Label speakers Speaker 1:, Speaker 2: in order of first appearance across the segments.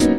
Speaker 1: you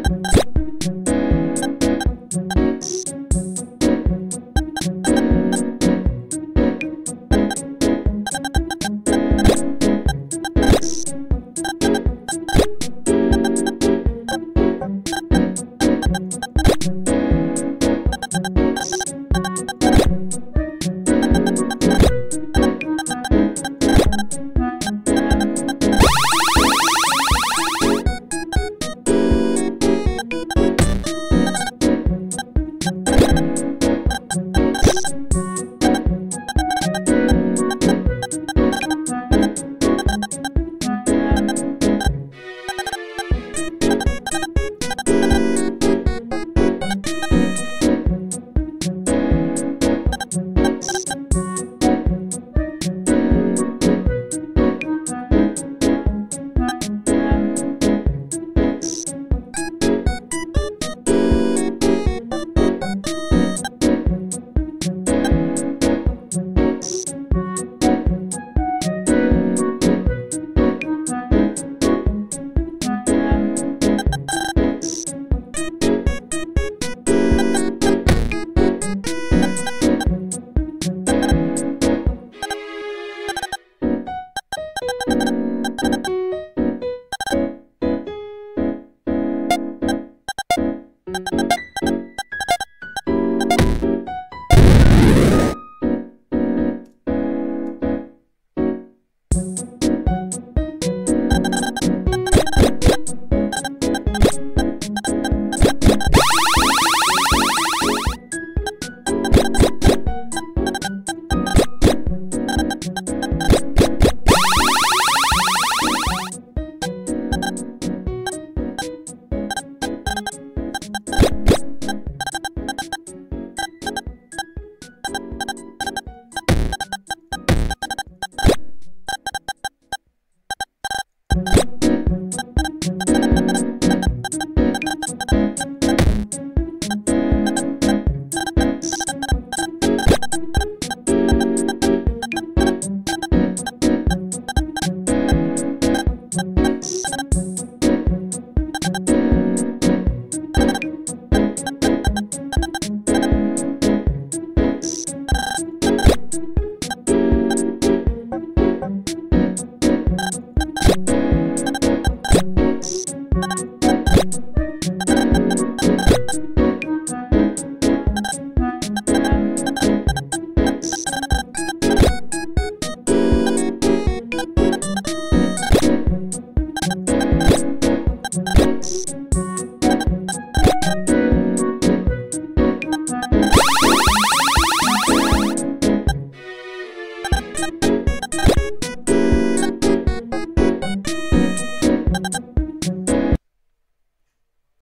Speaker 1: Thank you.